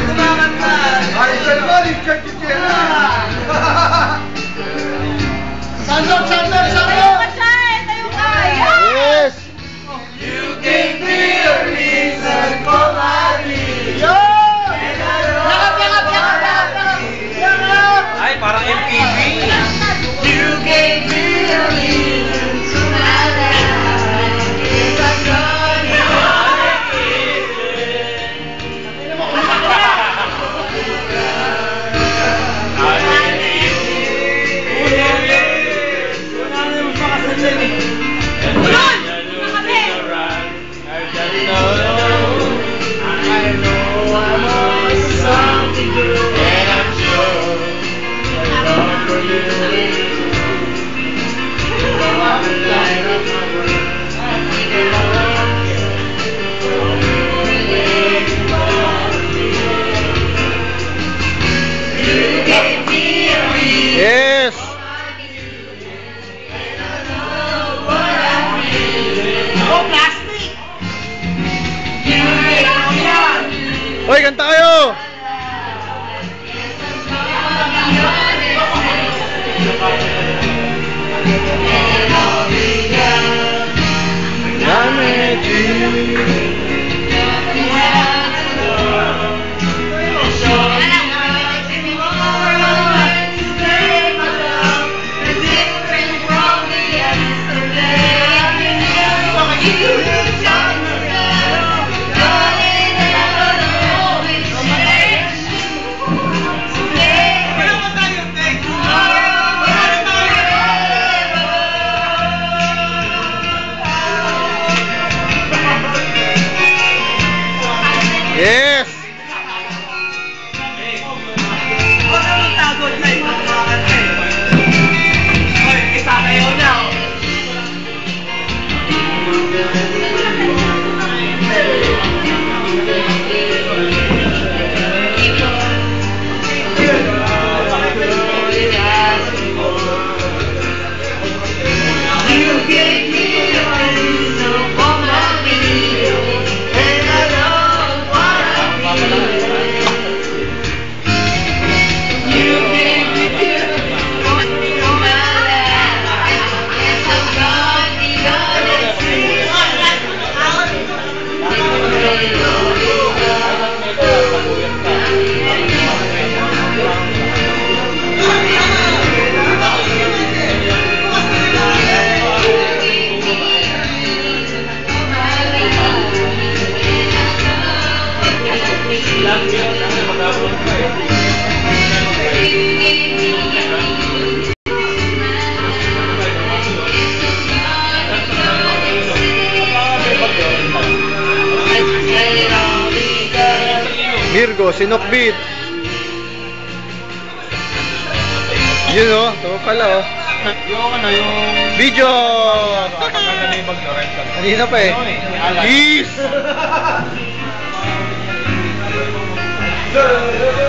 It's Hoy, kanta kayo! Yes! Virgo, sinokbit. Yun oh, ito pala oh. Yung ano, yung... Video! Ano mag-direct ka. Kanina pa eh. Ano eh. Peace! Yung